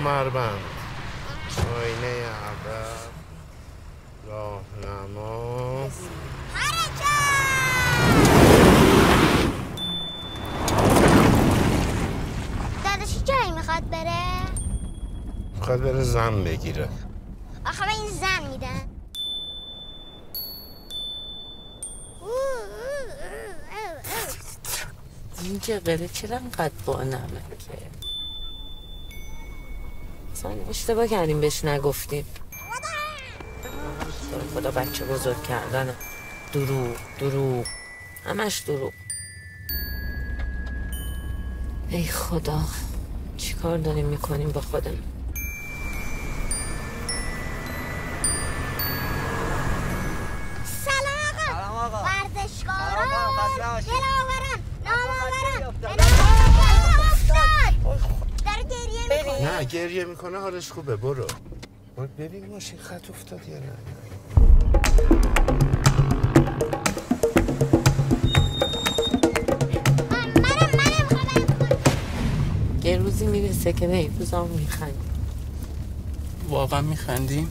کمربند. آینه عقب راهنما داداشی جایی می‌خواد بره؟ می‌خواد بره زن بگیره. آخه به این زن میدن این جقره چرا انقدر با نمکه؟ اصلا اشتباه کردیم بهش نگفتیم. خدا بچه بزرگ کردن. دروغ دروغ. همش دروغ. ای خدا چیکار داریم می‌کنیم با خودمون سلام آقا. سلام آقا. ورزشکاران سلام آقا، خسته باشید. دلاوران نامآوران افتاد. به نام افتاد داره گریه می‌کنه نه گریه می‌کنه حالش خوبه برو. برو ببین ماشین خط افتاد یا نه؟ یه روزی می‌رسه که نه روزا میخندیم واقعا میخندیم؟